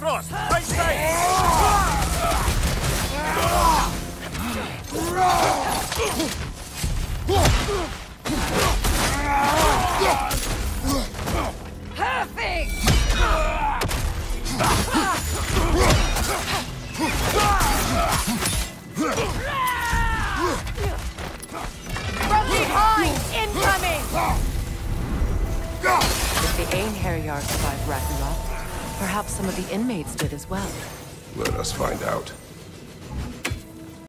Bifrost! Stay safe! Perfect! From behind! Incoming! If the Ain Einherjar survived Ragnarok, perhaps some of the inmates did as well. Let us find out.